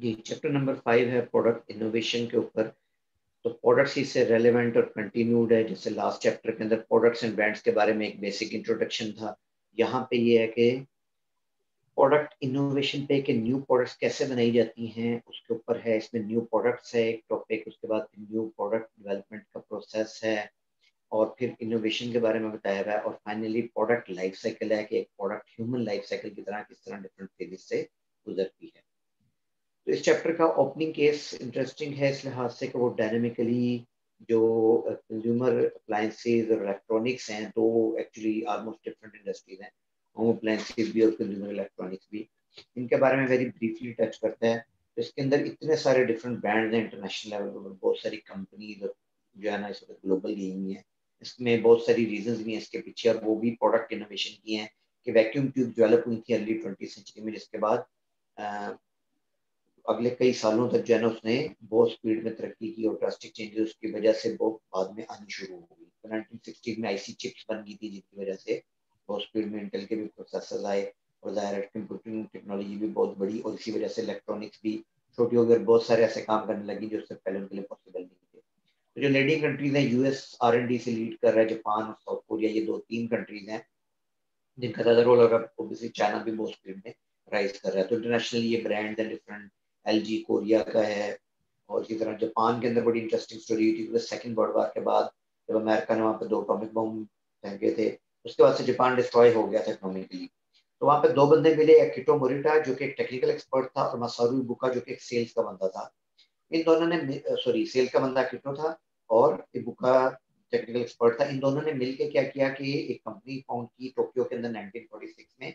जी chapter number five है product innovation के ऊपर। तो प्रोडक्ट्स ही से रेलेवेंट और कंटिन्यूड है। जैसे लास्ट चैप्टर के अंदर प्रोडक्ट्स एंड ब्रांड्स के बारे में एक बेसिक इंट्रोडक्शन था। यहाँ पे ये है कि प्रोडक्ट इनोवेशन पे कि न्यू प्रोडक्ट्स कैसे बनाई जाती हैं, उसके ऊपर है, इसमें न्यू प्रोडक्ट्स है, एक टॉपिक उसके बाद न्यू प्रोडक्ट डेवलपमेंट का प्रोसेस है, और फिर इनोवेशन के बारे में बताया गया है, और फाइनली प्रोडक्ट लाइफ साइकिल है कि एक प्रोडक्ट ह्यूमन लाइफ साइकिल की तरह किस तरह डिफरेंट फेजेस से गुजरती है। तो इस चैप्टर का ओपनिंग केस इंटरेस्टिंग है, इस लिहाज से कि वो डायनेमिकली जो कंज्यूमर अप्लाइंसेज और इलेक्ट्रॉनिक्स हैं तो एक्चुअली ऑलमोस्ट डिफरेंट इंडस्ट्रीज़ हैं होम अप्लाइंसेज भी और कंज्यूमर इलेक्ट्रॉनिक्स भी। इनके बारे में वेरी ब्रीफली टच करता है। तो इसके अंदर इतने सारे डिफरेंट ब्रांड हैं इंटरनेशनल लेवल पर बहुत सारी कंपनीज़ जो है ना, इस वक्त ग्लोबल गेम है। इसमें बहुत सारी रीजंस भी हैं इसके पीछे और वो भी प्रोडक्ट इनोवेशन की हैं कि वैक्यूम ट्यूब डेवलप हुई थी अर्ली ट्वेंटी सेंचुरी में, जिसके बाद अगले कई सालों तक जो है उसने बहुत स्पीड में तरक्की की और ड्रास्टिक चेंजेस उसकी वजह से बहुत बाद में आनी शुरू हो गई। तो में आईसी चिप्स बन गई थी, जिसकी वजह से बहुत स्पीड में इंटेल के भी प्रोसेसर आए और ज़ाहिर कंप्यूटिंग टेक्नोलॉजी भी बहुत बड़ी और इसी वजह से इलेक्ट्रॉनिक्स भी छोटी हो गई बहुत सारे ऐसे काम करने लगी जो उससे पहले उनके लिए पॉसिबल नहीं थे। तो जो लीडिंग कंट्रीज़ हैं यूएस आर एंड डी से लीड कर रहा है जापान और साउथ कोरिया ये दो तीन कंट्रीज़ हैं, जिनका ज़्यादा रोल ओबियसली चाइना भी बहुत स्पीड में राइज कर रहा है। तो इंटरनेशनली ये ब्रांड हैं डिफरेंट एलजी कोरिया का है और इसी तरह जापान के अंदर बड़ी इंटरेस्टिंग स्टोरी हुई थी सेकेंड वर्ल्ड वार के बाद जब अमेरिका ने वहाँ पे दो अटोमिक बम फेंके थे, उसके बाद से जापान डिस्ट्रॉय हो गया था इकोनॉमिकली तो वहाँ पे दो बंदे मिले, एक किटो मोरिटा जो कि एक टेक्निकल एक्सपर्ट था, और मसारू बुका जो कि एक सेल्स का बंदा था। इन दोनों ने सॉरी सेल का बंदा किटो था और इबुका टेक्निकल एक्सपर्ट था। इन दोनों ने मिलकर क्या किया कि एक कंपनी फाउंड की टोक्यो के अंदर 1946 में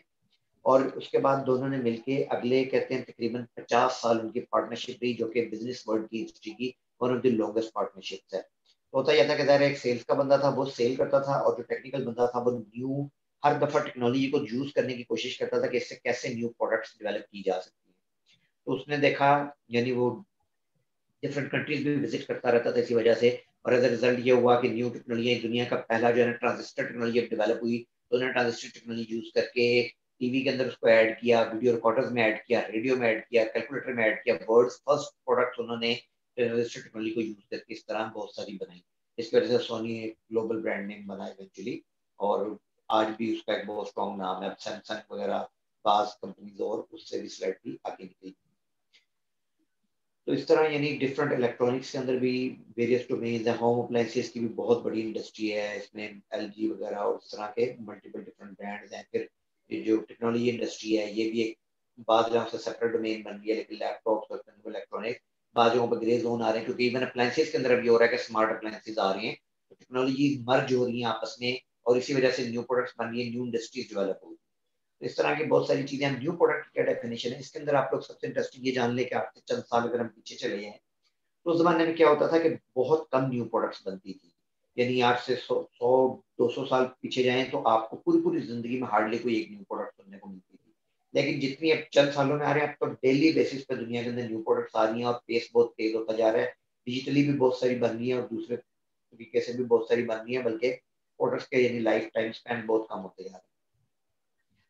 और उसके बाद दोनों ने मिलके अगले, कहते हैं, तकरीबन 50 साल उनकी पार्टनरशिप रही, जो कि बिज़नेस वर्ल्ड की हिस्ट्री की one of the longest partnership है। तो होता यह था कि एक सेल्स का बंदा था, वो सेल करता था और जो टेक्निकल बंदा था, वो न्यू हर दफ़ा टेक्नोलॉजी को यूज़ करने की कोशिश करता था कि इससे कैसे न्यू प्रोडक्ट्स डेवलप की जा सकती है। तो उसने देखा, यानी वो डिफरेंट कंट्रीज़ में विज़िट करता रहता था इसी वजह से, और एज अ रिज़ल्ट ये हुआ कि न्यू टेक्नोलॉजी दुनिया का पहला जो है ना ट्रांजिस्टर टेक्नोलॉजी डेवलप हुई तो उन्होंने ट्रांजिस्टर टेक्नोलॉजी यूज़ करके टीवी के अंदर उसको ऐड किया वीडियो रिकॉर्डर्स में ऐड किया रेडियो में ऐड किया कैलकुलेटर में ऐड किया वर्ल्ड फ़र्स्ट प्रोडक्ट उन्होंने टेक्नोलॉजी को यूज़ करके इस तरह बहुत सारी बनाई। इसकी वजह से सोनी एक ग्लोबल ब्रांड नेम बना इवेंचुअली और आज भी उसका एक बहुत स्ट्रॉन्ग नाम है। सैमसंग वगैरह बाज कंपनीज़ और उससे भी स्लाइटली आगे निकली तो इस तरह यानी डिफरेंट इलेक्ट्रॉनिक्स के अंदर भी वेरियस डोमेन्स हैं। होम अप्लाइंसेस की भी बहुत बड़ी इंडस्ट्री है। इसमें LG वगैरह और इस तरह के मल्टीपल डिफरेंट ब्रांड्स हैं। फिर ये जो टेक्नोलॉजी इंडस्ट्री है, ये भी एक बाद से सेपरेट डोमेन बन गया लेकिन लैपटॉप और इलेक्ट्रॉनिक बाद जगहों पर ग्रे जोन आ रहे हैं, क्योंकि इवन अप्लाइंसेस के अंदर अभी हो रहा है कि स्मार्ट अप्लाइंसेस आ रही हैं तो टेक्नोलॉजी मर्ज हो रही है आपस में, और इसी वजह से न्यू प्रोडक्ट्स बन रही है न्यू इंडस्ट्रीज़ डेवलप हो रही तो इस तरह की बहुत सारी चीज़ें न्यू प्रोडक्ट की डेफिनेशन है? इसके अंदर आप लोग सबसे इंटरेस्टिंग ये जान ले कि आपसे चंद साल अगर हम पीछे चले हैं तो उस जमाने में क्या होता था कि बहुत कम न्यू प्रोडक्ट्स बनती थी। यानी आज से सौ सौ, दो सौ साल पीछे जाएँ तो आपको पूरी पूरी ज़िंदगी में हार्डली कोई एक न्यू प्रोडक्ट सुनने को मिलती थी। लेकिन जितनी अब चंद सालों में आ रहे हैं तो डेली बेसिस पर दुनिया के अंदर न्यू प्रोडक्ट्स आ रही हैं और पेस बहुत तेज होता जा रहा है। डिजिटली भी बहुत सारी बन रही है और दूसरे तरीके से भी बहुत सारी बन रही है, बल्कि प्रोडक्ट्स के यानी लाइफ टाइम स्पेंड बहुत कम होते जा रहे हैं।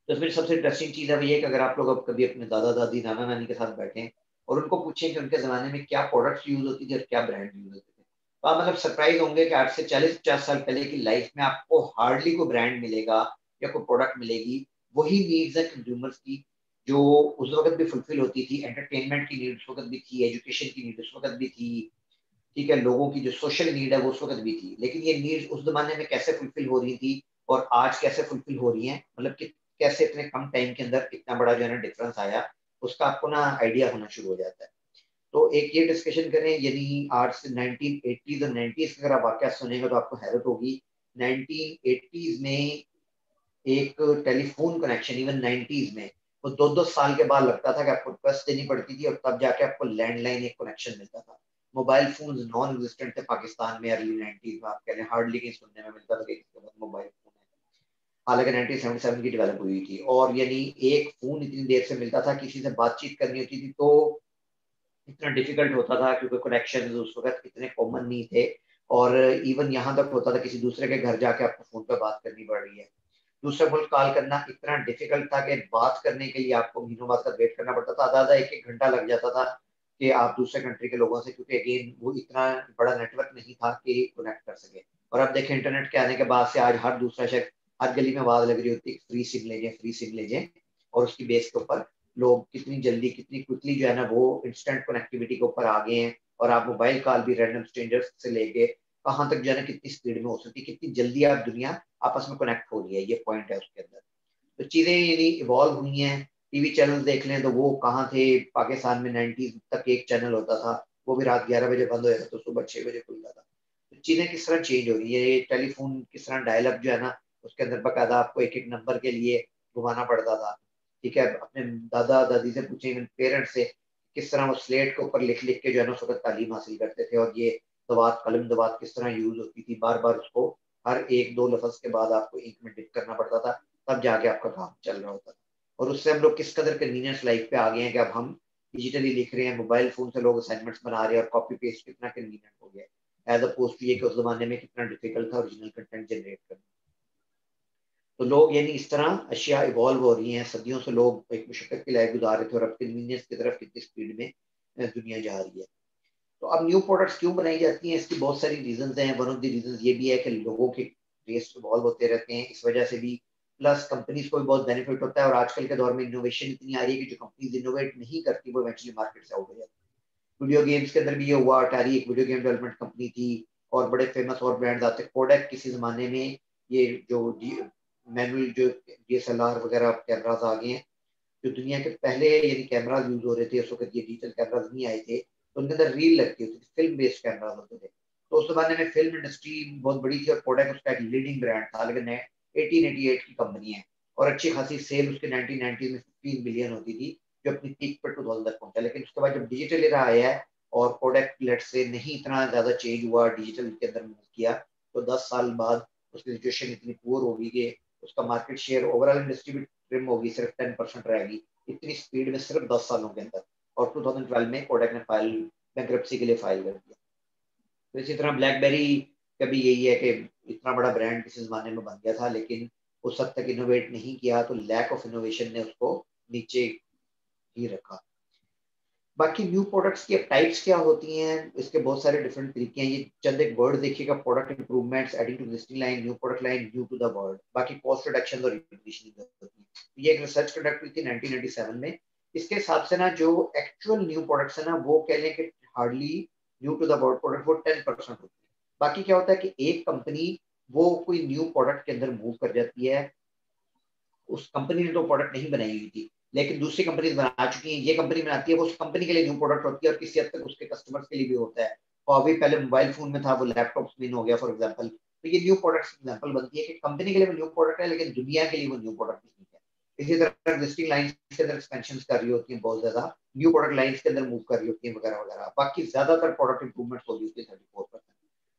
तो फिर सबसे इंटरेस्टिंग चीज़ है ये कि अगर आप लोग अब कभी अपने दादा, दादी, नाना, नानी के साथ बैठे और उनको पूछें कि उनके ज़माने में क्या प्रोडक्ट्स यूज़ होती थी और क्या ब्रांड यूज़ होते तो आप मतलब सरप्राइज़ होंगे कि आज से चालीस पचास साल पहले की लाइफ में आपको हार्डली कोई ब्रांड मिलेगा या कोई प्रोडक्ट मिलेगी। वही नीड्स है कंज्यूमर्स की, जो उस वक्त भी फुलफिल होती थी एंटरटेनमेंट की नीड उस वक्त भी थी एजुकेशन की नीड उस वक्त भी थी, ठीक है, लोगों की जो सोशल नीड है वो उस वक्त भी थी। लेकिन ये नीड उस जमाने में कैसे फुलफिल हो रही थी और आज कैसे फुलफिल हो रही है मतलब कि कैसे इतने कम टाइम के अंदर इतना बड़ा जो है ना डिफरेंस आया, उसका आपको ना आइडिया होना शुरू हो जाता है। तो एक ये डिस्कशन करें, यदि आज से नाइनटीन और अगर आप वाक्य सुनेंगे तो आपको हैरत होगी। नाइनटीन एटीज में एक टेलीफोन कनेक्शन इवन नाइन्टीज में, वो दो दो साल के बाद लगता था कि आपको रिक्वेस्ट देनी पड़ती थी और तब जाके आपको लैंडलाइन एक कनेक्शन मिलता था। मोबाइल फ़ोन नॉन एग्जिस्टेंट थे पाकिस्तान में अर्ली नाइनटीज में, आप कह रहे हैं हार्डली कहीं सुनने में मिलता था इसके बाद मोबाइल हालाँकि 1977 की डेवलप हुई थी और यानी एक फ़ोन इतनी देर से मिलता था, किसी से बातचीत करनी होती थी तो इतना डिफ़िकल्ट होता था क्योंकि कनेक्शन उस वक्त इतने कॉमन नहीं थे और इवन यहाँ तक होता था किसी दूसरे के घर जाके आपको फ़ोन पर बात करनी पड़ रही है। दूसरे मुल्क कॉल करना इतना डिफ़िकल्ट था कि बात करने के लिए आपको महीनों बाद का वेट करना पड़ता था। आधा आधा एक एक घंटा लग जाता था कि आप दूसरे कंट्री के लोगों से, क्योंकि अगेन वो इतना बड़ा नेटवर्क नहीं था कि कनेक्ट कर सके। और अब देखें इंटरनेट के आने के बाद से आज हर दूसरा शख्स हर गली में आवाज़ लग रही होती है फ्री सिम ले फ्री सिम ले जाए और उसकी बेस के ऊपर लोग कितनी जल्दी, कितनी क्विकली जो है ना वो इंस्टेंट कनेक्टिविटी के ऊपर आ गए हैं और आप मोबाइल कॉल भी रैंडम स्ट्रेंजर्स से लेके कहाँ तक जो है ना कितनी स्पीड में हो सकती है, कितनी जल्दी आप दुनिया आपस में कनेक्ट हो रही है, ये पॉइंट है उसके अंदर। तो चीज़ें यानी इवॉल्व हुई हैं टीवी चैनल देख लें तो वो कहाँ थे, पाकिस्तान में नाइन्टीज तक एक चैनल होता था, वो भी रात ग्यारह बजे बंद हो जाता तो सुबह छः बजे खुलता था। तो चीज़ें किस तरह चेंज हो रही है, ये टेलीफोन किस तरह डायलअप जो है ना, उसके अंदर बाकायदा आपको एक एक नंबर के लिए घुमाना पड़ता था। ठीक है, अपने दादा, दादी से पूछे पेरेंट्स से, किस तरह वो स्लेट के ऊपर लिख लिख के जो है ना, उस वक्त तालीम हासिल करते थे और ये दवात, कलम दवात किस तरह यूज़ होती थी बार बार उसको हर एक दो लफज के बाद आपको इंक में डिप करना पड़ता था, तब जाके आपका काम चल रहा होता था। और उससे हम लोग किस कदर कन्वीनियंस लाइफ पे आ गए हैं कि अब हम डिजिटली लिख रहे हैं मोबाइल फ़ोन से लोग असाइनमेंट्स बना रहे हैं और कॉपी पेस्ट कितना कन्वीनियंट हो गया एज अपोज टू ये कि उस जमाने में कितना डिफ़िकल्ट था ओरिजिनल कंटेंट जनरेट करना। तो लोग यानी इस तरह अशिया इवॉल्व हो रही हैं, सदियों से लोग एक मुशक्क़त की लाइफ गुजार रहे थे और अब कन्वीनियंस की तरफ़ कितनी स्पीड में दुनिया जा रही है। तो अब न्यू प्रोडक्ट्स क्यों बनाई जाती हैं? इसकी बहुत सारी रीजंस हैं। वन ऑफ़ द रीजंस ये भी है कि लोगों के टेस्ट इवॉल्व होते रहते हैं। इस वजह से भी प्लस कंपनीज़ को भी बहुत बेनिफिट होता है और आजकल के दौर में इनोवेशन इतनी आ रही है कि जो कंपनीज़ इनोवेट नहीं करती, वो इवेंचुअली मार्केट से आउट हो जाती है। वीडियो गेम्स के अंदर भी ये हुआ। अटारी एक वीडियो गेम डेवलपमेंट कंपनी थी और बड़े फ़ेमस और ब्रांड्स आते कोडेक किसी जमाने में ये जो मैनुअल जो डी एस एल आर वगैरह कैमराज आ गए हैं, जो दुनिया के पहले यानी कैमराज यूज़ हो रहे थे उस वक्त ये डिजिटल कैमराज नहीं आए थे तो उनके अंदर रील लगती होती थी फ़िल्म बेस्ड कैमराज होते थे। तो उस जमाने में फ़िल्म इंडस्ट्री बहुत बड़ी थी और कोडेक उसका एक लीडिंग ब्रांड था, लेकिन एटीन एटी एट की कंपनी है। और अच्छी खासी सेल उसके नाइनटीन नाइनटी में फिफ्टीन मिलियन होती थी, जो अपनी पीक पर टू थाउज़ेंड तक पहुँचा। लेकिन उसके बाद जब डिजिटल एरा आया है और कोडेक लेट से नहीं इतना ज़्यादा चेंज हुआ डिजिटल के अंदर मूव किया तो दस साल बाद उसकी सिचुएशन इतनी पुअर होगी कि उसका मार्केट शेयर ओवरऑल इंडस्ट्री भी ट्रिम होगी, सिर्फ़ टेन परसेंट रहेगी। इतनी स्पीड में सिर्फ़ दस सालों के अंदर। और 2012 में कोडेक ने फ़ाइल बैंक्रप्सी के लिए फ़ाइल कर दिया। तो इसी तरह ब्लैकबेरी का भी यही है कि इतना बड़ा ब्रांड किसी जमाने में बन गया था, लेकिन उस हद तक इनोवेट नहीं किया तो लैक ऑफ़ इनोवेशन ने उसको नीचे ही रखा। बाकी न्यू प्रोडक्ट्स की टाइप्स क्या होती हैं, इसके बहुत सारे डिफरेंट तरीके हैं। ये चंद एक वर्ड देखिएगा product improvements adding to existing line new product line new to the world बाकी कॉस्ट रिडक्शन और ये एक रिसर्च कंडक्ट हुई थी 1997 में। इसके हिसाब से ना, जो एक्चुअल न्यू प्रोडक्ट्स है ना, वो कह लें कि hardly new to the world product वो टेन परसेंट होती है। बाकी क्या होता है कि एक कंपनी वो कोई न्यू प्रोडक्ट के अंदर मूव कर जाती है। उस कंपनी ने तो प्रोडक्ट नहीं बनाई हुई थी। लेकिन दूसरी कंपनी बना चुकी हैं, ये कंपनी बनाती है, वो उस कंपनी के लिए न्यू प्रोडक्ट होती है और किसी हद तक उसके कस्टमर्स के लिए भी होता है। और अभी पहले मोबाइल फ़ोन में था, वो लैपटॉप में हो गया फॉर एग्ज़ाम्पल तो ये न्यू प्रोडक्ट एग्ज़ाम्पल बनती है कि कंपनी के लिए वो न्यू प्रोडक्ट है, लेकिन दुनिया के लिए वो न्यू प्रोडक्ट नहीं है। इसी तरह एग्जिस्टिंग लाइन के अंदर एक्सपेंशन कर रही होती है बहुत ज़्यादा न्यू प्रोडक्ट लाइन के अंदर मूव कर रही होती है वगैरह वगैरह। बाकी ज़्यादातर प्रोडक्ट इंप्रूवमेंट हो होती है थर्टी फोर परसेंट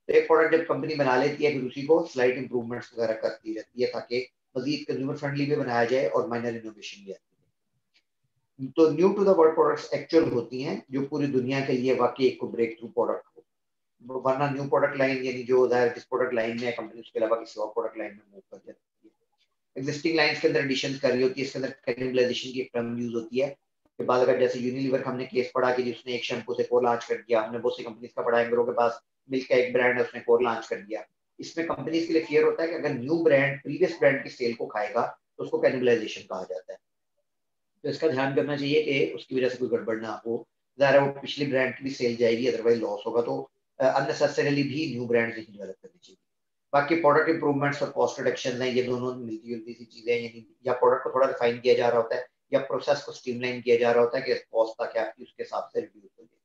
तो एक प्रोडक्ट जब कंपनी बना लेती है, फिर उसी को स्लाइट इंप्रूवमेंट्स वगैरह करती रहती है, ताकि मजीद कंज्यूमर फ्रेंडली भी बनाया जाए और माइनर इनोवेशन भी आए। तो new to the world products actual होती हैं, जो पूरी दुनिया के लिए वाकई एक ब्रेक थ्रू प्रोडक्ट हो। वरना न्यू प्रोडक्ट लाइन यानी जो जिस प्रोडक्ट लाइन में कंपनी उसके अलावा किसी और प्रोडक्ट लाइन में मूव कर जाती है। एग्जिस्टिंग लाइंस के अंदर एडिशन कर रही होती है, इसके अंदर कैनिबलाइजेशन की टर्म यूज़ होती है। के बाद अगर जैसे यूनिलीवर हमने केस पढ़ा कि जिसने एक शैम्पू से कोर लॉन्च कर दिया, हमने बहुत सी कंपनीज़ का पढ़ा एंग्रो के पास मिल्क का एक ब्रांड है, उसने कोर लॉन्च कर दिया। इसमें कंपनीज़ के लिए फियर होता है कि अगर न्यू ब्रांड प्रीवियस ब्रांड की सेल को खाएगा तो उसको कैनिबलाइजेशन कहा जाता है। तो इसका ध्यान करना चाहिए कि उसकी वजह से कोई गड़बड़ ना हो। ज़ाहिर है वो पिछली ब्रांड की भी सेल जाएगी अदरवाइज़ लॉस होगा। तो अननेसेसरीली भी न्यू ब्रांड नहीं डेवलप करनी चाहिए। बाकी प्रोडक्ट इंप्रूवमेंट्स और कॉस्ट रिडक्शन है, ये दोनों मिलती जुलती सी चीज़ें यानी, या प्रोडक्ट को थोड़ा रिफाइन किया जा रहा होता है, या प्रोसेस को स्ट्रीमलाइन किया जा रहा होता है कि कॉस्ट ताकि आपकी उसके हिसाब से रिड्यूस हो जाए।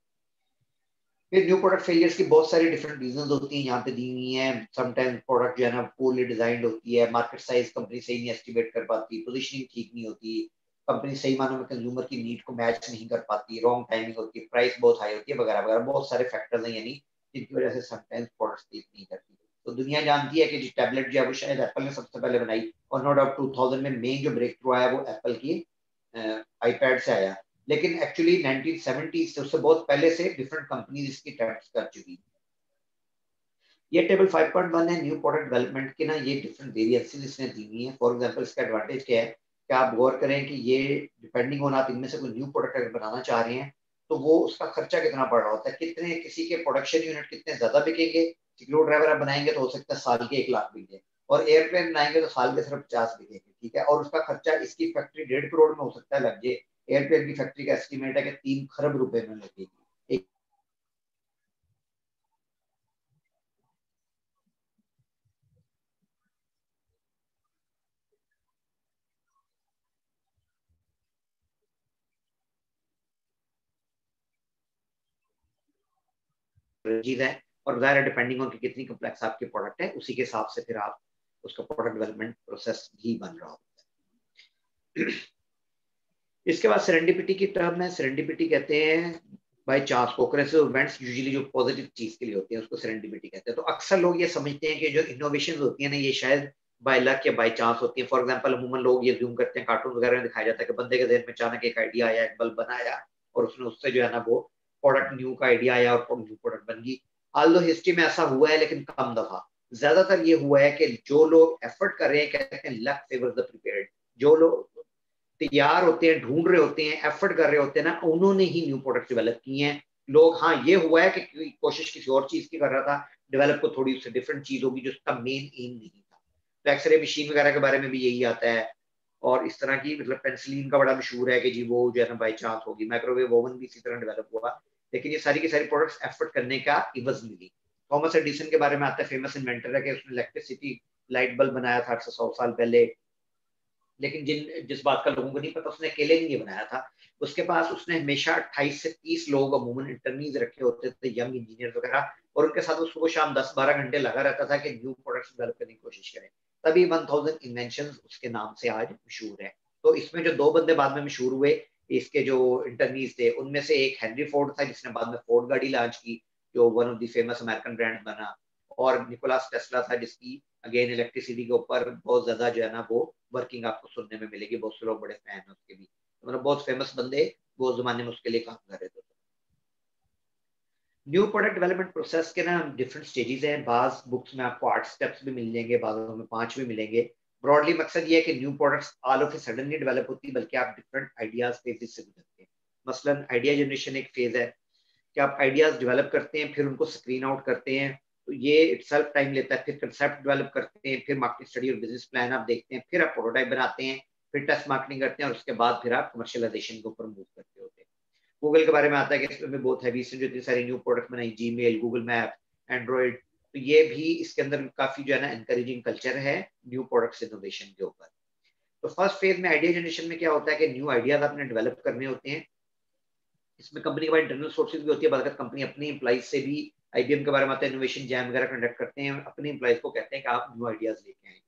फिर न्यू प्रोडक्ट फेलियर्स की बहुत सारी डिफरेंट रीजन होती हैं यहाँ पे दी हुई हैं। समटाइम्स प्रोडक्ट जो है ना पोरली डिजाइंड होती है मार्केट साइज़ कंपनी सही नहीं एस्टिमेट कर पाती पोजिशनिंग ठीक नहीं होती। कंपनी सही मानों में कंज्यूमर की नीड को मैच नहीं कर पाती रॉन्ग टाइमिंग होती है प्राइस बहुत हाई होती है, वगैरह वगैरह, बहुत सारे फैक्टर्स हैं, यानी जिनकी वजह से समटाइम्स प्रोडक्ट्स क्लिक नहीं करती। तो दुनिया जानती है कि जो टैबलेट जो है वो शायद एप्पल ने सबसे पहले बनाई, और नो डाउट टू थाउज़ेंड में मेन जो ब्रेक थ्रू आया वो एप्पल की आईपैड से आया। लेकिन एक्चुअली 1970 से उससे बहुत पहले से डिफरेंट कंपनीज़ इसकी टेस्ट कर चुकी है। ये टेबल 5.1 है न्यू प्रोडक्ट डेवलपमेंट की ना ये डिफरेंट वेरिएंसेस इसने दी हुई है। फॉर एग्जांपल इसका एडवांटेज क्या है? कि आप गौर करें कि ये डिपेंडिंग ऑन आप इनमें से कोई न्यू प्रोडक्ट अगर बनाना चाह रहे हैं तो वो उसका खर्चा कितना पड़ रहा होता है? कितने किसी के प्रोडक्शन यूनिट कितने ज़्यादा बिकेंगे? क्लो ड्राइवर आप बनाएँगे तो हो सकता है साल के एक लाख बिके और एयरप्लेन बनाएँगे तो साल के सिर्फ़ पचास बिकेंगे, ठीक है? और उसका खर्चा इसकी फैक्ट्री डेढ़ करोड़ में हो सकता है लग जाए। एयरप्लेन की फैक्ट्री का एस्टिमेट है कि तीन खरब रुपए में लगेगी। चीज़ है। और ज़ाहिर डिपेंडिंग ऑन कितनी कम्प्लेक्स आपकी प्रोडक्ट है, उसी के हिसाब से फिर आप उसका प्रोडक्ट डेवलपमेंट प्रोसेस भी बन रहा होता है। इसके बाद सेरेंडिपिटी की टर्म है। सेरेंडिपिटी कहते हैं बाय चांस कोकरेसिव इवेंट्स यूजुअली जो पॉजिटिव चीज़ के लिए होती है, उसको सेरेंडिपिटी कहते हैं। तो अक्सर लोग ये समझते हैं कि जो इनोवेशन होती है ना, ये शायद बाय लक या बाय चांस होती है। फॉर एग्जांपल अमूमन लोग ये जूम करते हैं कार्टून वगैरह में दिखाया जाता है कि बंदे के जहन में अचानक एक आइडिया आया, एक बल्ब बनाया, और उसने उससे जो है ना वो प्रोडक्ट न्यू का आइडिया आया और न्यू प्रोडक्ट बन गई। आल्दो हिस्ट्री में ऐसा हुआ है, लेकिन कम दफ़ा। ज़्यादातर ये हुआ है कि जो लोग एफर्ट कर रहे हैं, कहते हैं लक फेवर्स द प्रिपेयर्ड जो लोग तैयार होते हैं, ढूंढ रहे होते हैं एफर्ट कर रहे होते हैं ना, उन्होंने ही न्यू प्रोडक्ट डेवलप किए हैं। लोग हाँ ये हुआ है कि कोशिश किसी और चीज़ की कर रहा था डेवलप को थोड़ी उससे डिफरेंट चीज़ होगी जो उसका मेन एम नहीं था। तो एक्सरे मशीन वगैरह के बारे में भी यही आता है। और इस तरह की मतलब पेंसिलिन का बड़ा मशहूर है कि जी, वो जो है ना बाई चांस होगी। माइक्रोवेव ओवन भी इसी तरह डेवलप हुआ। लेकिन ये सारी की सारी प्रोडक्ट्स एफर्ट करने का इवज मिली थॉमस एडिसन के बारे में आता है फ़ेमस इन्वेंटर है कि उसने इलेक्ट्रिसिटी लाइट बल्ब बनाया था आठ सौ साल पहले। लेकिन जिन, जिस बात का लोगों को नहीं पता, उसने अकेले नहीं बनाया था। उसके पास उसने हमेशा अट्ठाईस से तीस लोग अमूमन इंटरनीज रखे होते थे यंग इंजीनियर वगैरह, और उनके साथ सुबह शाम दस बारह घंटे लगा रहता था कि न्यू प्रोडक्ट्स डेवलप करने की कोशिश करें। तभी वन थाउज़ेंड इन्वेंशन उसके नाम से आज मशहूर है। तो इसमें जो दो बंदे बाद में मशहूर हुए इसके जो इंटरनीज थे, उनमें से एक हेनरी फोर्ड था, जिसने बाद में फोर्ड गाड़ी लॉन्च की, जो one of the famous American brand बना। और निकोलास टेस्ला था, जिसकी अगेन इलेक्ट्रिसिटी के ऊपर बहुत ज़्यादा जो है ना, वो वर्किंग आपको सुनने में मिलेगी। बहुत से लोग बड़े फ़ैन है उसके भी। मतलब बहुत फ़ेमस बंदे, वो जमाने में उसके लिए काम कर रहे थे। न्यू प्रोडक्ट डेवलपमेंट प्रोसेस के ना डिफरेंट स्टेजेस हैं। बाज बुक्स में आपको आठ स्टेप्स भी मिल जाएँगे बाजों में पाँच भी मिलेंगे। ब्रॉडली मकसद ये है कि new products all of a sudden नहीं डेवलप होती, बल्कि आप डिफरेंट आइडियाज़ फेजेस से गुजरते हैं। मसलन आइडिया जनरेशन एक फ़ेज़ है। कि आप आइडियाज़ डेवलप करते हैं, फिर उनको स्क्रीन आउट करते हैं तो ये सेल्फ टाइम लेता है, फिर कंसेप्ट डेवलप करते हैं, फिर मार्केटिंग स्टडी और बिज़नेस प्लान आप देखते हैं, फिर आप प्रोटोटाइप बनाते हैं, फिर टेस्ट मार्केटिंग करते हैं, और उसके बाद फिर आप कमर्शलाइजेशन के ऊपर मूव करते होते हैं। गूगल के बारे में आता है कि इसमें बहुत हैवी से जो इतनी सारी न्यू प्रोडक्ट बनाई जी मेल गूगल मैप एंड्रॉइड तो ये भी इसके अंदर काफ़ी जो है ना एनकरेजिंग कल्चर है न्यू प्रोडक्ट्स इनोवेशन के ऊपर। तो फ़र्स्ट फ़ेज़ में आइडिया जनरेशन में क्या होता है कि न्यू आइडियाज़ आपने डेवलप करने होते हैं। इसमें कंपनी के पास इंटरनल सोर्सेज भी होती है, बल्कि कंपनी अपनी एम्प्लॉइज से भी आईबीएम के बारे में आता इनोवेशन जैम वगैरह कंडक्ट करते हैं, अपने एम्प्लॉइज को कहते हैं कि आप न्यू आइडियाज़ लेके आए।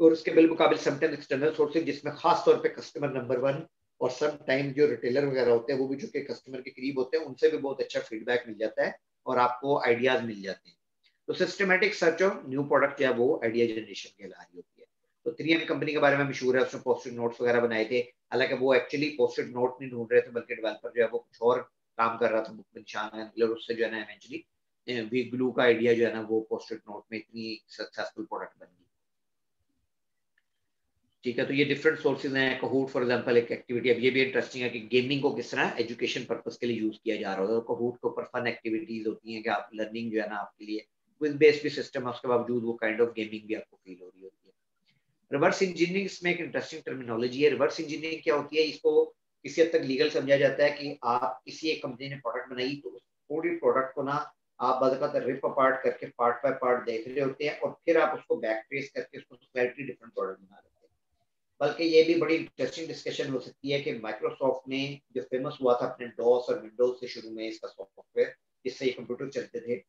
और उसके बिलमुकाबिल समटाइम एक्सटर्नल सोर्सेज जिसमें खास तौर पे कस्टमर नंबर वन और सम टाइम जो रिटेलर वगैरह होते हैं, वो भी जो कस्टमर के करीब होते हैं, उनसे भी बहुत अच्छा फीडबैक मिल जाता है। और आपको आइडियाज़ मिल जाते हैं। तो systematic search of new product जो है वो आइडिया जनरेशन के ला रही होती है। तो थ्री एम कंपनी के बारे में मशहूर है, उसने पोस्टेड नोट्स वगैरह बनाए थे। हालाँकि वो एक्चुअली पोस्टेड नोट नहीं ढूंढ रहे थे, बल्कि डेवलपर जो है वो कुछ और काम कर रहा था बुक में उससे जो है ना इवेंचुअली वी ग्लू का आइडिया जो है ना वो पोस्टेड नोट में इतनी सक्सेसफुल प्रोडक्ट बन गई। ठीक है तो ये डिफरेंट सोर्सेज हैं कहूट फॉर एग्जांपल एक एक्टिविटी अब ये भी इंटरेस्टिंग है कि गेमिंग को किस तरह एजुकेशन पर्पस के लिए यूज़ किया जा रहा है। तो कहूट के ऊपर फन एक्टिविटीज़ होती हैं कि आप लर्निंग जो है ना आपके लिए विद बेस भी सिस्टम है, उसके बावजूद वो काइंड ऑफ़ गेमिंग भी आपको फील हो रही होती है। रिवर्स इंजीनियरिंग इसमें एक इंटरेस्टिंग टर्मिनोलॉजी है। रिवर्स इंजीनियरिंग क्या होती है? इसको किसी हद तक लीगल समझा जाता है कि आप किसी एक कंपनी ने प्रोडक्ट बनाई तो उस पूरी प्रोडक्ट को ना आप बदकत रिप अपार्ट करके पार्ट बाय पार्ट देख रहे होते हैं और फिर आप उसको बैक ट्रेस करके उसको डिफरेंट प्रोडक्ट बना लेते हैं बल्कि ये भी बड़ी इंटरेस्टिंग डिस्कशन हो सकती है कि माइक्रोसॉफ्ट ने जो फ़ेमस हुआ था अपने डॉस और विंडोज़ से शुरू में इसका सॉफ्टवेयर जिससे ये कंप्यूटर चलते थे,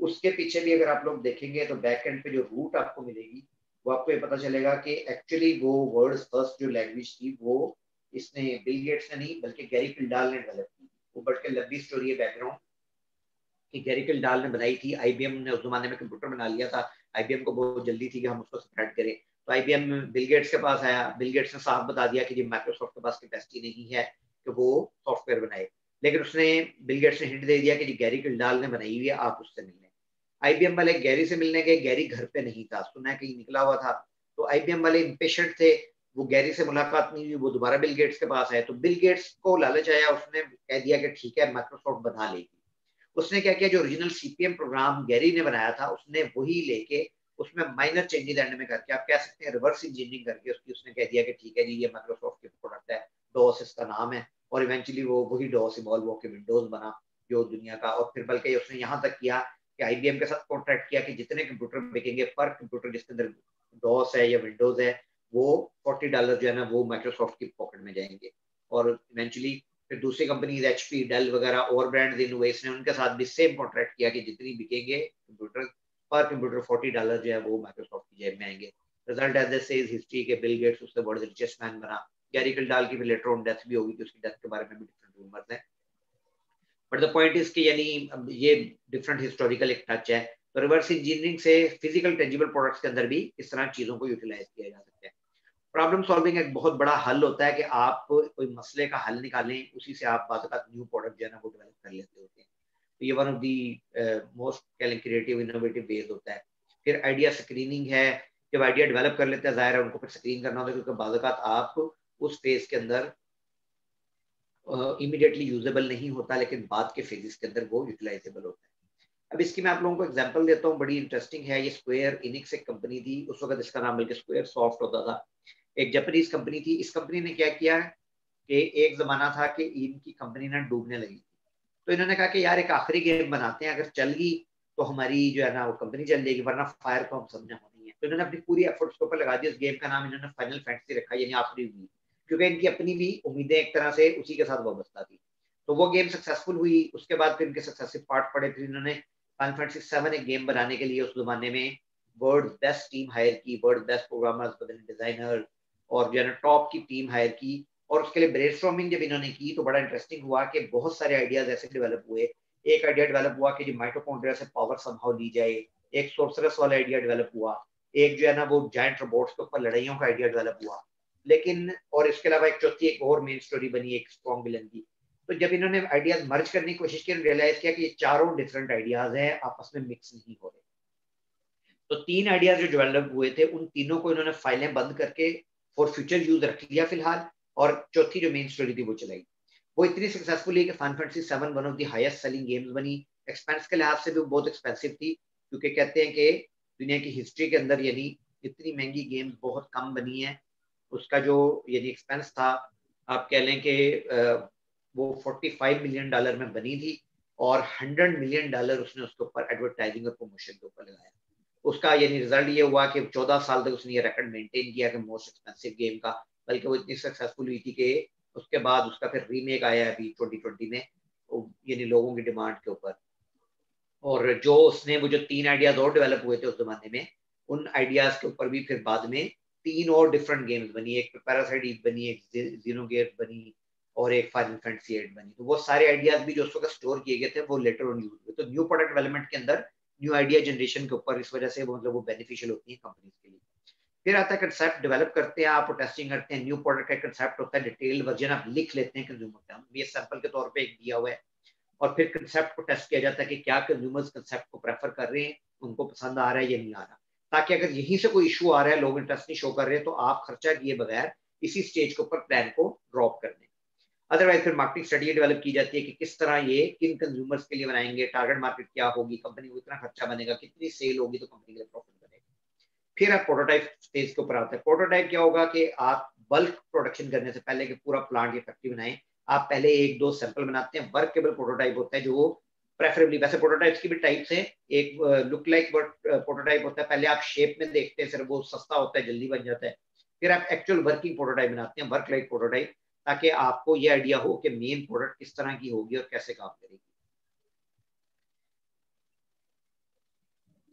उसके पीछे भी अगर आप लोग देखेंगे तो बैक एंड पे जो रूट आपको मिलेगी, वो आपको ये पता चलेगा कि एक्चुअली वो वर्ल्ड फ़र्स्ट जो लैंग्वेज थी, वो इसने बिल गेट्स ने नहीं, बल्कि गैरी किल्डाल ने डेवलप की। वो बढ़ के लंबी स्टोरी है बैकग्राउंड कि गैरी किल्डाल ने बनाई थी आईबीएम ने उस जमाने में कंप्यूटर बना लिया था आईबीएम को बहुत जल्दी थी कि हम उसको स्प्रेड करें। तो आईबीएम बिल गेट्स के पास आया। बिल गेट्स ने साफ़ बता दिया कि जी माइक्रोसॉफ्ट के पास कैपेसिटी नहीं है कि वो सॉफ्टवेयर बनाए। लेकिन उसने बिल गेट्स ने हिंट दे दिया कि जी गैरी किल्डाल ने बनाई हुई है, आप उससे मिलने। आईबीएम वाले गैरी से मिलने गए गैरी घर पे नहीं था। सुना कहीं निकला हुआ था। तो आईबीएम वाले इम्पेशेंट थे, वो गैरी से मुलाकात नहीं हुई, वो दोबारा बिल गेट्स के पास आए। तो बिल गेट्स को लालच आया, उसने कह दिया कि ठीक है माइक्रोसॉफ्ट बना लेगी। उसने क्या किया, जो ओरिजिनल सीपीएम प्रोग्राम गैरी ने बनाया था, उसने वही लेके उसमें माइनर चेंजेस एंड में करके, आप कह सकते हैं रिवर्स इंजीनियरिंग करके उसकी, उसने कह दिया कि ठीक है जी, ये माइक्रोसॉफ्ट की प्रोडक्ट है डॉस इसका नाम है, और इवेंचुअली वो, वही डॉस इवॉल्व होकर विंडोज़ बना, जो दुनिया का, और फिर बल्कि उसने यहाँ तक किया कि आईबीएम के साथ कॉन्ट्रैक्ट किया कि जितने कंप्यूटर बिकेंगे पर कंप्यूटर जिसके अंदर डॉस है या विंडोज़ है, वो फोर्टी डॉलर जो है ना, वो माइक्रोसॉफ्ट की पॉकेट में जाएँगे। और इवेंचुअली फिर दूसरी कंपनी एच पी डेल वगैरह, और ब्रांड इनोवेस ने उनके साथ भी सेम कॉन्ट्रैक्ट किया कि जितनी बिकेंगे कंप्यूटर पर कंप्यूटर फोर्टी डॉलर जो है वो माइक्रोसॉफ्ट की जेब में आएँगे। रिज़ल्ट एज सेज हिस्ट्री के बिल गेट्स उससे बड़े रिचेस्ट मैन बना। गैरिकल डाल की भी लेटर ऑन डेथ भी होगी कि उसकी डेथ के बारे में भी डिफरेंट रूमर्स हैं। बट द पॉइंट इज़ कि यानी ये डिफरेंट हिस्टोरिकल एक टच है। तो रिवर्स इंजीनियरिंग से फ़िज़िकल टेंजिबल प्रोडक्ट्स के अंदर भी इस तरह चीज़ों को यूटिलाइज किया जा सकता है। प्रॉब्लम सॉल्विंग एक बहुत बड़ा हल होता है कि आप कोई मसले का हल निकालें, उसी से आप बात न्यू प्रोडक्ट जो है ना वो डेवलप कर लेते होते हैं। तो ये one of the most creative innovative ways होता है। फिर आइडिया स्क्रीनिंग है। जब आइडिया डेवलप कर लेते हैं ज़ाहिर है उनको फिर स्क्रीन करना होता है क्योंकि बाद आप उस फ़ेज़ के अंदर इमीडिएटली uh, यूजेबल नहीं होता लेकिन बाद के फेजेस के अंदर वो यूटिलाइजेबल होता है। अब इसकी मैं आप लोगों को एग्जांपल देता हूँ बड़ी इंटरेस्टिंग है। ये स्क्वायर इनिक्स एक कंपनी थी उस वक्त इसका नाम बल्कि स्क्वायर सॉफ्ट होता था। एक जापानीज कंपनी थी। इस कंपनी ने क्या किया कि एक जमाना था कि इनकी कंपनी ना डूबने लगी। तो इन्होंने कहा कि यार एक आखिरी गेम बनाते हैं, अगर चल गई तो हमारी जो है ना, वो कंपनी चल जाएगी, वरना फायर को हम समझा होनी है। तो इन्होंने अपनी पूरी एफर्ट्स के ऊपर लगा दिया इस गेम का नाम इन्होंने फाइनल फैंटेसी रखा, यानी आखिरी हुई। क्योंकि इनकी अपनी भी उम्मीदें एक तरह से उसी के साथ वाबस्ता थी। तो वो गेम सक्सेसफुल हुई, उसके बाद फिर इनके सक्सेसिव पार्ट पड़े, फिर इन्होंने फाइनल फैंटेसी सेवन एक गेम बनाने के लिए उस जमाने में वर्ल्ड बेस्ट टीम हायर की वर्ल्ड बेस्ट प्रोग्रामर्स डिज़ाइनर और जो है ना टॉप की टीम हायर की और उसके लिए ब्रेड जब इन्होंने की तो बड़ा इंटरेस्टिंग हुआ कि बहुत सारे आइडियाज़ ऐसे डेवलप हुए। एक आइडिया डेवलप हुआ कि जो माइटोकॉन्ड्रिया से पावर संभाव ली जाए। एक सोर्सरस वाला आइडिया डेवलप हुआ। एक जो है ना वो जाइंट रोबोट्स के ऊपर लड़ाइयों का आइडिया डेवलप हुआ। लेकिन, और इसके अलावा एक चौथी, एक और मेन स्टोरी बनी, एक स्ट्रॉन्ग विलन की। तो जब इन्होंने आइडियाज़ मर्ज करने की कोशिश की रियलाइज़ किया कि ये चारों डिफरेंट आइडियाज़ हैं, आपस में मिक्स नहीं हो रहे। तो तीन आइडियाज़ जो डेवलप हुए थे, उन तीनों को इन्होंने फाइलें बंद करके फॉर फ्यूचर यूज़ रख लिया फ़िलहाल। और चौथी जो मेन स्टोरी थी वो चलाई। वो इतनी सक्सेसफुल है कि fine fantasy seven one of the highest selling games बनी। एक्सपेंस के लिहाज से भी बहुत एक्सपेंसिव थी, क्योंकि कहते हैं कि दुनिया की हिस्ट्री के अंदर यानी इतनी महँगी गेम्स बहुत कम बनी है। उसका जो यानी एक्सपेंस था, आप कह लें कि वो 45 मिलियन डॉलर में बनी थी और 100 मिलियन डॉलर उसने उसके ऊपर एडवर्टाइजिंग और प्रमोशन के ऊपर लगाया। उसका यानी रिज़ल्ट ये हुआ कि 14 साल तक उसने ये रिकॉर्ड मेंटेन किया कि मोस्ट एक्सपेंसिव गेम का। बल्कि वो इतनी सक्सेसफुल हुई थी कि उसके बाद उसका फिर रीमेक आया अभी 2020 में यानी लोगों की डिमांड के ऊपर। और जो उसने, वो जो तीन आइडियाज़ और डेवलप हुए थे उस जमाने में, उन आइडियाज़ के ऊपर भी फिर बाद में तीन और डिफरेंट गेम्स बनी। एक पैरासाइड बनी, एक ज़ीरो गेट बनी, और एक फाइनल फैंटेसी एट बनी। तो वो सारे आइडियाज़ भी जो उस वक्त स्टोर किए गए थे, वो लेटर ऑन यूज़ हुए। तो न्यू प्रोडक्ट डेवलपमेंट के अंदर न्यू आइडिया जनरेशन के ऊपर इस वजह से वो मतलब वो बेनिफिशियल होती है कंपनीज़ के लिए। फिर आता है कंसेप्ट डेवलप करते हैं आप टेस्टिंग करते हैं न्यू प्रोडक्ट का कंसेप्ट होता है डिटेल वर्जन आप लिख लेते हैं कंज्यूमर का ये सैंपल के तौर पे एक दिया हुआ है। और फिर कंसेप्ट को टेस्ट किया जाता है कि क्या कंज्यूमर्स कंसेप्ट को प्रेफर कर रहे हैं, उनको पसंद आ रहा है या नहीं आ रहा। ताकि अगर यहीं से कोई इशू आ रहा है, लोग इंटरेस्ट नहीं शो कर रहे हैं तो आप खर्चा किए बगैर इसी स्टेज के ऊपर प्लान को ड्रॉप कर दें। अदरवाइज़ फिर मार्केटिंग स्टडी डेवलप की जाती है कि किस तरह ये किन कंज्यूमर्स के लिए बनाएँगे टारगेट मार्केट क्या होगी कंपनी को इतना खर्चा बनेगा, कितनी सेल होगी तो कंपनी के लिए प्रॉफिट फिर आप प्रोटोटाइप स्टेज के ऊपर आते हैं। प्रोटोटाइप क्या होगा कि आप बल्क प्रोडक्शन करने से पहले कि पूरा प्लांट या फैक्ट्री बनाए, आप पहले एक दो सैंपल बनाते हैं। वर्केबल प्रोटोटाइप होता है जो प्रेफरेबली वैसे प्रोटोटाइप्स की भी टाइप्स है एक लुक लाइक प्रोटोटाइप होता है। पहले आप शेप में देखते हैं, सिर्फ़ वो सस्ता होता है, जल्दी बन जाता है। फिर आप एक्चुअल वर्किंग प्रोटोटाइप बनाते हैं वर्क लाइक प्रोटोटाइप ताकि आपको ये आइडिया हो कि मेन प्रोडक्ट किस तरह की होगी और कैसे काम करेगी।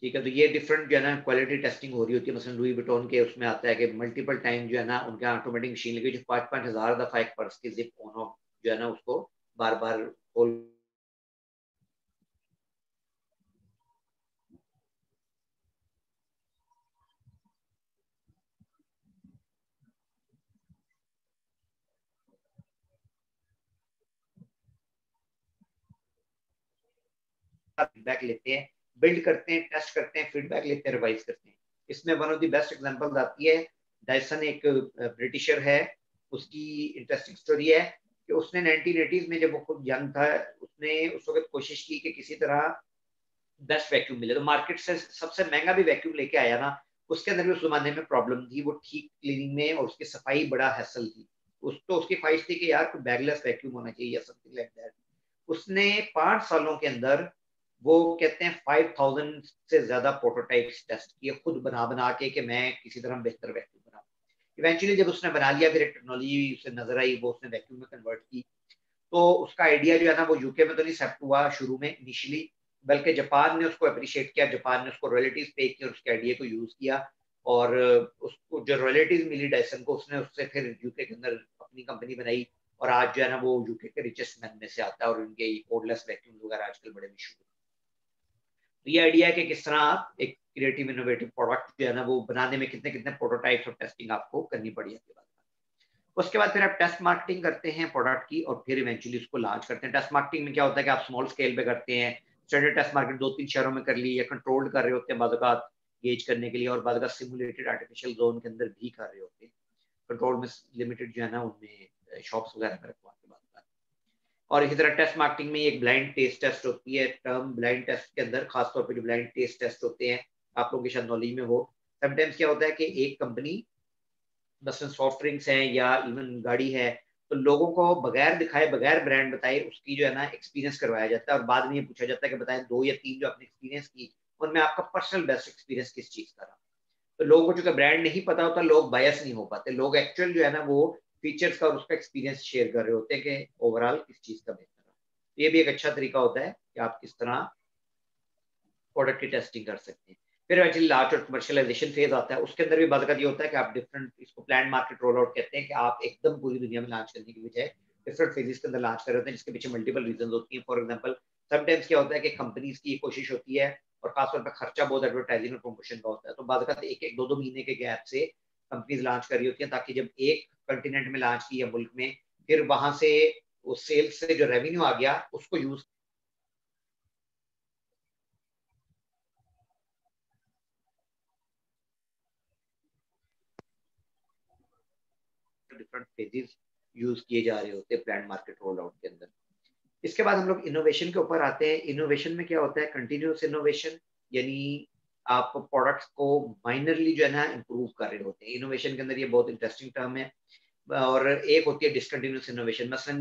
ठीक है तो ये डिफरेंट जो है ना क्वालिटी टेस्टिंग हो रही होती है मसलन लुई बिटोन के, उसमें आता है कि मल्टीपल टाइम जो है ना उनके ऑटोमेटिक मशीन लगी जो पाँच पाँच हज़ार दफ़ा एक पर्स की जिप ऑन ऑफ़ जो है ना उसको बार बार खोल फीडबैक लेते हैं। बिल्ड करते हैं टेस्ट करते हैं फीडबैक लेते हैं रिवाइज करते हैं। इसमें one of the best examples आती है डायसन एक ब्रिटिशर है, उसकी इंटरेस्टिंग स्टोरी है कि उसने नाइनटीन में जब वो खुद यंग था, उसने उस वक्त कोशिश की कि किसी तरह बेस्ट वैक्यूम मिले। तो मार्केट से सबसे महँगा भी वैक्यूम लेके आया ना, उसके अंदर भी उस जमाने में प्रॉब्लम थी, वो ठीक क्लीनिंग में और उसकी सफ़ाई बड़ा हैसल थी। उस तो उसकी ख्वाहिश थी कि यार, कोई बैगलेस वैक्यूम होना चाहिए या समथिंग लाइक दैट उसने पाँच सालों के अंदर वो कहते हैं फाइव थाउज़ेंड से ज़्यादा प्रोटोटाइप्स टेस्ट किए, खुद बना बना के कि मैं किसी तरह बेहतर वैक्यूम बना इवेंचुअली जब उसने बना लिया, फिर एक टेक्नोलॉजी उसे नज़र आई, वो उसने वैक्यूम में कन्वर्ट की। तो उसका आइडिया जो है ना, वो यूके में तो नहीं सेप्ट हुआ शुरू में इनिशियली बल्कि जापान ने उसको अप्रिशिएट किया, जापान ने उसको रॉयल्टीज पे की और उसके आइडिया को यूज़ किया। और उसको जो रॉयल्टीज मिली डायसन को, उसने उससे फिर यूके के अंदर अपनी कंपनी बनाई। और आज जो है ना, वो यूके के रिचेस्ट मैन में से आता है और उनके कोडलेस वैक्यूम वगैरह आजकल बड़े मशहूर। तो ये आइडिया है कि किस तरह आप एक क्रिएटिव इनोवेटिव प्रोडक्ट जो है ना, वो बनाने में कितने कितने प्रोटोटाइप्स और टेस्टिंग आपको करनी पड़ी है। उसके बाद फिर आप टेस्ट मार्केटिंग करते हैं प्रोडक्ट की और फिर इवेंचुअली उसको लॉन्च करते हैं। टेस्ट मार्केटिंग में क्या होता है कि आप स्मॉल स्केल पे करते हैं। स्टैंडर्ड टेस्ट मार्केट दो तीन शहरों में कर ली या कंट्रोल्ड कर रहे होते हैं बाद गेज करने के लिए और बाद सिमुलेटेड आर्टिफिशियल जोन के अंदर भी कर रहे होते हैं। कंट्रोल में लिमिटेड जो है ना, उनमें शॉप्स वगैरह में रखवा के बाद और इसी तरह टेस्ट मार्केटिंग में एक ब्लाइंड टेस्ट टेस्ट होती है टर्म ब्लाइंड टेस्ट के अंदर खासतौर पर जो ब्लाइंड टेस्ट टेस्ट होते हैं, आप लोगों की शायद नॉलेज में हो। समटाइम्स क्या होता है कि एक कंपनी मसलन सॉफ्ट ड्रिंक्स है या इवन गाड़ी है तो लोगों को बगैर दिखाए, बगैर ब्रांड बताए, उसकी जो है ना एक्सपीरियंस करवाया जाता है और बाद में ये पूछा जाता है कि बताएँ दो या तीन जो आपने एक्सपीरियंस की, उनमें आपका पर्सनल बेस्ट एक्सपीरियंस किस चीज़ का रहा? तो लोगों को चूँकि ब्रांड नहीं पता होता, लोग बायस नहीं हो पाते। लोग एक्चुअल जो है ना वो फीचर्स का और उसका एक्सपीरियंस शेयर कर रहे होते हैं कि ओवरऑल किस चीज़ का बेहतर है। ये भी एक अच्छा तरीका होता है कि आप किस तरह प्रोडक्ट की टेस्टिंग कर सकते हैं। फिर एक्चुअली लार्ज और कमर्शलाइजेशन फ़ेज़ आता है, उसके अंदर भी बात ये होता है कि आप डिफरेंट इसको प्लान मार्केट रोल आउट कहते हैं कि आप एकदम पूरी दुनिया में लॉन्च करने की बजाय डिफरेंट फेजेस के अंदर लॉन्च कर रहे होते हैं, जिसके पीछे मल्टीपल रीजन होती हैं। फॉर एग्ज़ाम्पल समटाइम्स क्या होता है कि कंपनीज़ की कोशिश होती है और खासतौर पर खर्चा बहुत एडवर्टाइजिंग और प्रमोशन का होता है। तो बाद एक एक दो दो महीने के गैप से कंपनीज़ लॉन्च कर रही होती हैं ताकि जब एक कंटिनेंट में लॉन्च की है मुल्क में, फिर वहाँ से उस सेल्स से जो रेवेन्यू आ गया, उसको यूज़ डिफरेंट फेजेस यूज़ किए जा रहे होते हैं ब्रांड मार्केट रोल आउट के अंदर। इसके बाद हम लोग इनोवेशन के ऊपर आते हैं। इनोवेशन में क्या होता है? कंटिन्यूस इनोवेशन यानी आप प्रोडक्ट्स को माइनरली जो है ना इम्प्रूव कर रहे होते हैं। इनोवेशन के अंदर ये बहुत इंटरेस्टिंग टर्म है। और एक होती है डिसकंटिन्यूस इनोवेशन मसलन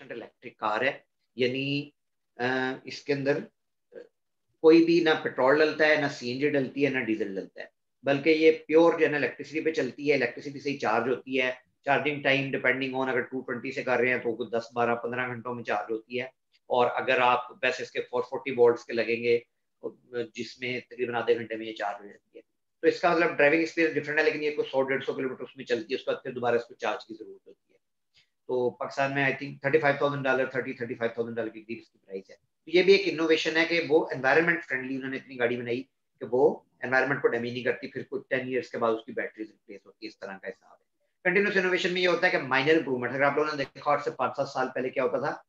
इलेक्ट्रिक कार है, यानी इसके अंदर कोई भी ना पेट्रोल डलता है, ना सीएनजी डलती है, ना डीजल डलता है। बल्कि ये प्योर जो है ना इलेक्ट्रिसिटी पे चलती है इलेक्ट्रिसिटी से ही चार्ज होती है। चार्जिंग टाइम डिपेंडिंग ऑन अगर 220 से कर रहे हैं तो कुछ 10 12 15 घंटों में चार्ज होती है। और अगर आप, वैसे इसके 440 वोल्ट्स के लगेंगे जिसमें तकरीबन आधे घंटे में ये चार्ज हो जाती है। तो इसका मतलब ड्राइविंग एक्सपीरियंस डिफरेंट है, लेकिन ये कुछ सौ, डेढ़ सौ किलोमीटर उसमें चलती है, उसके बाद फिर दोबारा इसको चार्ज की ज़रूरत होती है। तो पाकिस्तान में I think thirty five thousand dollar thirty thirty five thousand dollar की इसकी प्राइस है। तो ये भी एक इनोवेशन है कि वो एनवायरमेंट फ्रेंडली उन्होंने इतनी गाड़ी बनाई कि वो एनवायरमेंट को डैमेज नहीं करती, फिर कुछ टेन ईयर्स के बाद उसकी बैटरी रिप्लेस होती है, इस तरह का हिसाब है। कंटिन्यूस इनोवेशन में ये होता है कि माइनर इंप्रूवमेंट अगर आप लोगों ने देखा और से पाँच सात साल पहले क्या होता था?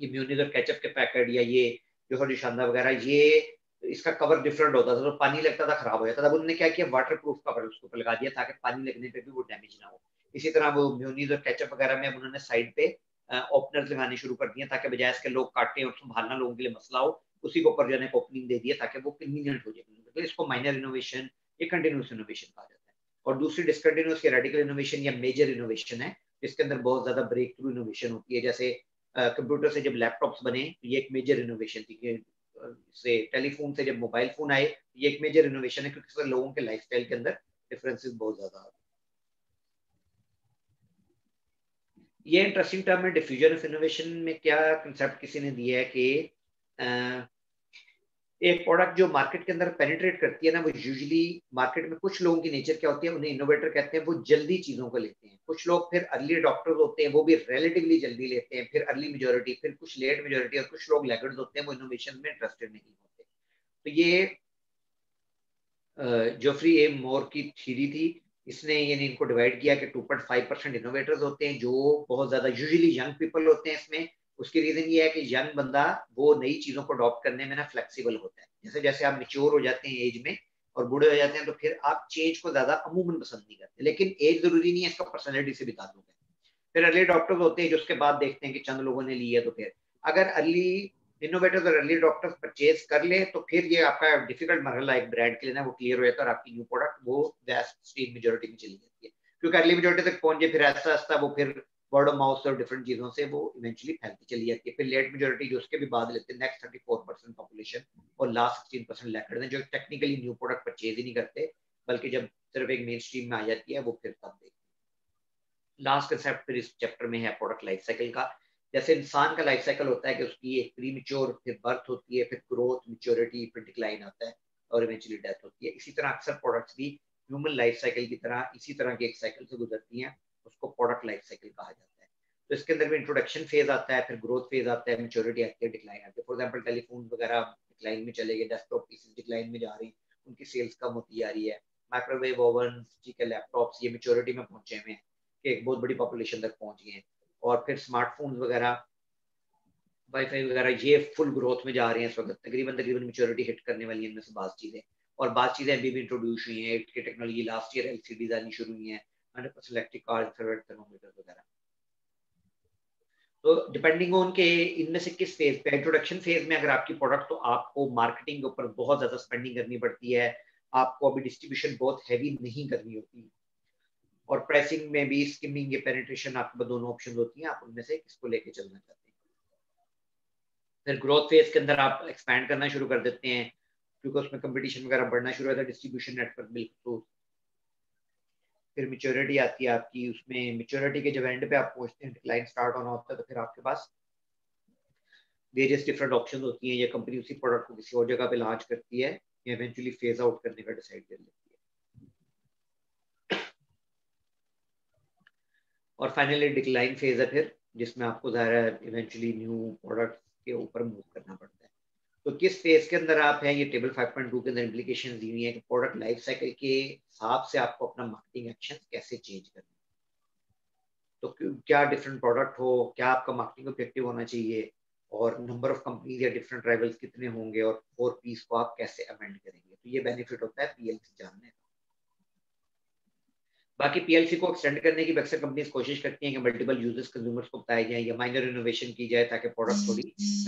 ये म्यूनिज और कैचअप के पैकेट या ये जो है शानदार वगैरह, ये इसका कवर डिफरेंट होता था तो पानी लगता था खराब हो जाता था। उन्होंने क्या किया? वाटर प्रूफ कवर उसके ऊपर लगा दिया ताकि पानी लगने पे भी वो डैमेज ना हो। इसी तरह वो म्यूनिज और कैचअप वगैरह में उन्होंने साइड पे ओपनर लगाने शुरू कर दिए ताकि बजाय इसके लोग काटे और संभालना लोगों के लिए मसला हो, उसी को ऊपर जाने ओपनिंग दे दिया ताकि वो कन्वीनियंट हो जाए। तो इसको माइनर इनोवेशन या कंटिन्यूस इनोवेशन कहा जाता है। और दूसरी डिसकंटिन्यूस या रेडिकल इनोवेशन या मेजर इनोवेशन है, जिसके अंदर बहुत ज़्यादा ब्रेक थ्रू इनोवेशन होती है, जैसे कंप्यूटर से जब लैपटॉप्स बने तो ये एक मेजर इनोवेशन थी से टेलीफोन से जब मोबाइल फ़ोन आए, ये एक मेजर इनोवेशन है क्योंकि लोगों के लाइफस्टाइल के अंदर डिफरेंसेस बहुत ज़्यादा आ ये इंटरेस्टिंग टर्म है डिफ्यूजन ऑफ़ इनोवेशन में क्या कंसेप्ट किसी ने दिया है कि एक प्रोडक्ट जो मार्केट के अंदर पेनिट्रेट करती है ना, वो यूजुअली मार्केट में कुछ लोगों की नेचर क्या होती है, उन्हें इनोवेटर कहते हैं, वो जल्दी चीज़ों को लेते हैं। कुछ लोग फिर अर्ली डॉक्टर्स होते हैं, वो भी रिलेटिवली जल्दी लेते हैं, फिर अर्ली मेजोरिटी फिर कुछ लेट मेजोरिटी और कुछ लोग लेगर्स होते हैं, वो इनोवेशन में इंटरेस्टेड नहीं होते। तो ये जोफ्री ए मोर की थीरी थी। इसने यानी इनको डिवाइड किया कि 2.5 परसेंट इनोवेटर्स होते हैं, जो बहुत ज़्यादा यूजुअली यंग पीपल होते हैं इसमें। उसकी रीजन ये है कि यंग बंदा वो नई चीज़ों को अडॉप्ट करने में ना फ्लेक्सिबल होता है। जैसे जैसे आप मेच्योर हो जाते हैं एज में और बूढ़े हो जाते हैं तो फिर आप चेंज को ज़्यादा अमूमन पसंद नहीं करते। लेकिन एज ज़रूरी नहीं है, इसका पर्सनैलिटी से भी ताल्लुक है। फिर अर्ली डॉक्टर्स होते हैं जो उसके बाद देखते हैं कि चंद लोगों ने लिया तो फिर। अगर अर्ली इनोवेटर्स और अर्ली डॉक्टर्स परचेज कर ले तो फिर ये आपका डिफ़िकल्ट मरहला एक ब्रांड के लिए ना, वो क्लियर हो जाता है और आपकी न्यू प्रोडक्ट वो वेस्ट मेजोरिटी में चली जाती है। क्योंकि अर्ली मेजोरिटी तक पहुँचे, फिर ऐसा ऐसा वो फिर वर्ड ऑफ़ माउथ और डिफरेंट चीज़ों से वो इवेंचुअली फैलती चली जाती है। फिर लेट मेजोरिटी जो उसके भी बाद लेते हैं next thirty four percent population और लास्ट सिक्सटीन परसेंट लैकर्ड हैं, जो टेक्निकली न्यू प्रोडक्ट परचेज ही नहीं करते, बल्कि जब सिर्फ़ एक मेन स्ट्रीम में आ जाती है, वो फिर तब देखते लास्ट कंसेप्ट फिर इस चैप्टर में है प्रोडक्ट लाइफ साइकिल का। जैसे इंसान का लाइफ साइकिल होता है कि उसकी एक प्री मिच्योर फिर बर्थ होती है, फिर ग्रोथ मिच्योरिटी फिर डिक्लाइन आता है और इवेंचुअली डेथ होती है। इसी तरह अक्सर प्रोडक्ट्स भी ह्यूमन लाइफ साइकिल की तरह, इसी तरह के एक साइकिल से गुजरती हैं। उसको प्रोडक्ट लाइफ साइकिल कहा जाता है। तो इसके अंदर भी इंट्रोडक्शन फ़ेज़ आता है, फिर ग्रोथ फ़ेज़ आता है मेच्योरिटी आती है डिक्लाइन आती है। फॉर एग्ज़ाम्पल टेलीफोन वगैरह डिक्लाइन में चले गए डेस्कटॉप पीसीज डिक्लाइन में जा रही है, उनकी सेल्स कम होती जा रही है। माइक्रोवेव ओवन ठीक है लैपटॉप्स ये मेच्योरिटी में पहुँचे हुए हैं कि एक बहुत बड़ी पॉपुलेशन तक पहुँच गए हैं। और फिर स्मार्टफ़ोन वगैरह वाईफाई वगैरह, ये फुल ग्रोथ में जा रहे हैं इस वक्त। तकरीबन तकरीबन मेच्योरिटी हिट करने वाली है इनमें से बात चीज़ें। और बात चीज़ें अभी भी इंट्रोड्यूस हुई हैं टेक्नोलॉजी लास्ट ईयर एल आनी शुरू हुई है। Hundred percent electric car thermometer वगैरह। तो डिपेंडिंग ऑन के इनमें से किस फ़ेज़ पे इंट्रोडक्शन फ़ेज़ में अगर आपकी प्रोडक्ट तो आपको मार्केटिंग के ऊपर बहुत ज़्यादा स्पेंडिंग करनी पड़ती है। आपको अभी डिस्ट्रीब्यूशन बहुत हैवी नहीं करनी होती। और प्राइसिंग में भी स्किमिंग या पेनिट्रेशन आपके पास दोनों ऑप्शन होती हैं, आप उनमें से किसको लेके चलना चाहते हैं। फिर ग्रोथ फ़ेज़ के अंदर आप एक्सपैंड करना शुरू कर देते हैं, क्योंकि उसमें कंपटीशन वगैरह बढ़ना शुरू होता है डिस्ट्रीब्यूशन नेटवर्क बिल्कुल फिर मेच्योरिटी आती है आपकी, उसमें मेच्योरिटी के जब एंड पे आप पहुँचते हैं डिक्लाइन स्टार्ट होना होता है तो फिर आपके पास वेरियस डिफरेंट ऑप्शन होती हैं, या कंपनी उसी प्रोडक्ट को किसी और जगह पे लॉन्च करती है, या इवेंचुअली फ़ेज़ आउट करने का डिसाइड कर लेती है। और फाइनली डिक्लाइन फ़ेज़ है फिर, जिसमें आपको ज़ाहिर है इवेंचुअली न्यू प्रोडक्ट के ऊपर मूव करना पड़ता है। तो किस फ़ेज़ के अंदर आप हैं? ये टेबल 5.2 के अंदर इम्प्लीकेशन दी हुई है कि प्रोडक्ट लाइफ साइकिल के हिसाब से आपको अपना मार्केटिंग एक्शन कैसे चेंज करना तो क्या डिफरेंट प्रोडक्ट हो? क्या आपका मार्केटिंग ऑब्जेक्टिव होना चाहिए? और नंबर ऑफ़ कंपनीज़ या डिफरेंट ट्राइवल्स कितने होंगे? और फोर पीस को आप कैसे अमेंड करेंगे? तो ये बेनिफिट होता है पीएलसी जानने का। बाकी पीएलसी को एक्सटेंड करने की अक्सर कंपनीज़ कोशिश करती हैं कि मल्टीपल यूज़र्स कंज्यूमर्स को बताया जाए या माइनर इनोवेशन की जाए ताकि प्रोडक्ट थोड़ी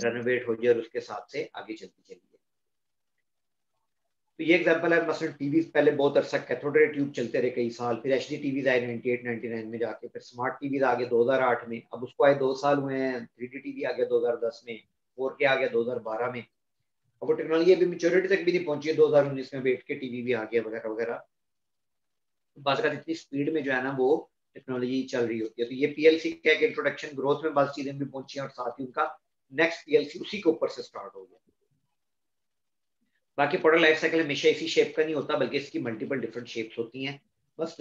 रेनोवेट हो जाए और उसके साथ से आगे चलती चलिए तो ये एग्जांपल है मसलन टीवी पहले बहुत अरसा कैथोडरे ट्यूब चलते रहे कई साल फिर एच डी टीवीज आए 98 99 में जाके फिर स्मार्ट टीवीज आ गए 2008 में अब उसको आए दो साल हुए हैं थ्री डी टीवी आ गया 2010 में फोर के आ गया 2012 में। अब वो टेक्नोलॉजी अभी मेच्योरिटी तक भी नहीं पहुँची है 2019 में बैठ के टीवी भी आ गया वगैरह वगैरह। का इतनी स्पीड में जो है ना वो टेक्नोलॉजी चल रही होती है। तो ये पीएलसी क्या है इंट्रोडक्शन ग्रोथ में बस चीज़ें भी पहुँची और साथ ही उनका नेक्स्ट पीएलसी उसी के ऊपर से स्टार्ट हो गया। बाकी प्रोडक्ट लाइफ साइकिल हमेशा इसी शेप का नहीं होता, बल्कि इसकी मल्टीपल डिफरेंट शेप्स होती हैं। बस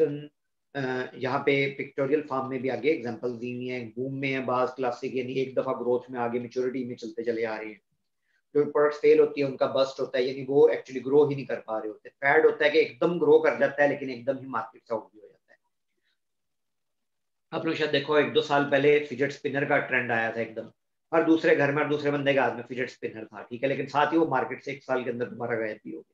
यहाँ पे पिक्टोरियल फार्म में भी आगे एग्जांपल दी हुई है। बूम में है बाज क्लासिक यानी एक दफ़ा ग्रोथ में आगे मेच्योरिटी में चलते चले आ रहे हैं। जो प्रोडक्ट फेल होती है, उनका बस्ट होता है, यानी वो एक्चुअली ग्रो ही नहीं कर पा रहे होते। फैड होता है कि एकदम ग्रो कर जाता है, लेकिन एकदम ही मार्केट से आउट भी हो जाता है। आप लोग शायद देखो, एक दो साल पहले फिजेट स्पिनर का ट्रेंड आया था एकदम। हर दूसरे घर में, हर दूसरे बंदे के हाथ में फिजेट स्पिनर था, ठीक है? लेकिन साथ ही वो मार्केट से एक साल के अंदर दोबारा गायब भी हो गया।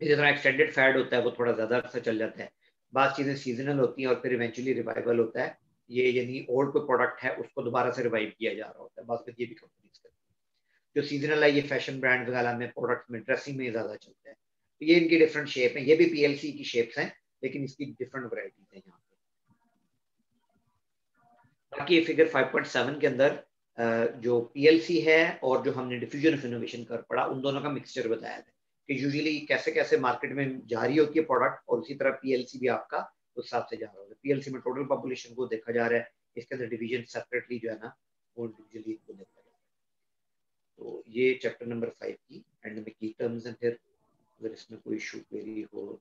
इसी तरह एक्सटेंडेड फैड होता है, वो थोड़ा ज़्यादा अरसा चल जाता है। बात चीज़ें सीजनल होती हैं और फिर इवेंचुअली रिवाइवल होता है। ये यानी ओल्ड कोई प्रोडक्ट है, उसको दोबारा से रिवाइव किया जा रहा होता है। बात ये भी कंपनीज़ करती है। जो सीजनल है, ये फ़ैशन ब्रांड वगैरह में प्रोडक्ट में ड्रेसिंग में ज़्यादा चलता है। तो ये इनकी डिफरेंट शेप है। ये भी पीएलसी की शेप्स हैं, लेकिन इसकी डिफरेंट वराइटीज है यहाँ पे। बाकी ये फिगर 5.7 के अंदर जो पीएलसी है और जो हमने डिफ्यूजन ऑफ़ इनोवेशन कर पड़ा उन दोनों का मिक्सचर बताया था कि यूजुअली कैसे कैसे मार्केट में जारी होती है प्रोडक्ट और उसी तरह पीएलसी भी आपका उस हिसाब से जा रहा होगा पीएलसी में टोटल पॉपुलेशन को देखा जा रहा है, इसके अंदर डिवीज़न सेपरेटली जो है ना, वो इंडिविजुअली को देखा जा रहा है। तो ये चैप्टर नंबर फाइव की एंड में की टर्म्स एंड फिर, अगर इसमें कोई इशू क्वेरी हो।